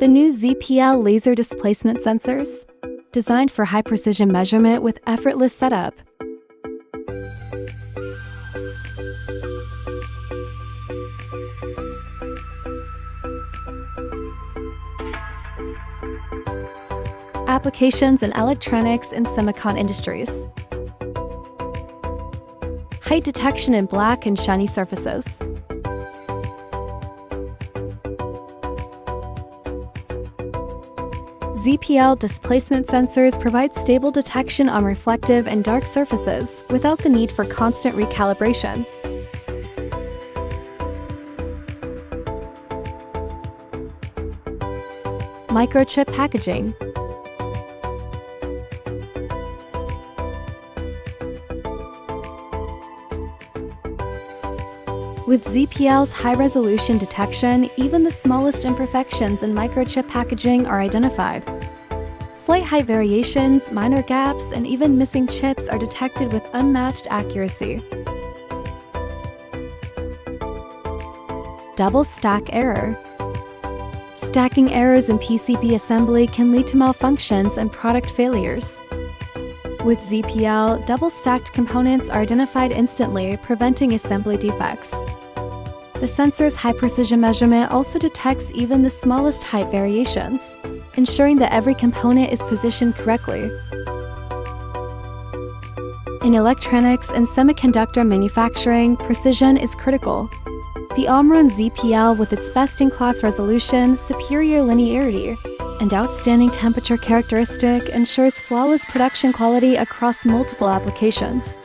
The new ZPL laser displacement sensors, designed for high precision measurement with effortless setup. Applications in electronics and semicon industries. Height detection in black and shiny surfaces. ZPL displacement sensors provide stable detection on reflective and dark surfaces without the need for constant recalibration. Microchip packaging. With ZPL's high-resolution detection, even the smallest imperfections in microchip packaging are identified. Slight height variations, minor gaps, and even missing chips are detected with unmatched accuracy. Double stack error. Stacking errors in PCB assembly can lead to malfunctions and product failures. With ZPL, double-stacked components are identified instantly, preventing assembly defects. The sensor's high-precision measurement also detects even the smallest height variations, ensuring that every component is positioned correctly. In electronics and semiconductor manufacturing, precision is critical. The Omron ZPL with its best-in-class resolution, superior linearity, and outstanding temperature characteristic ensures flawless production quality across multiple applications.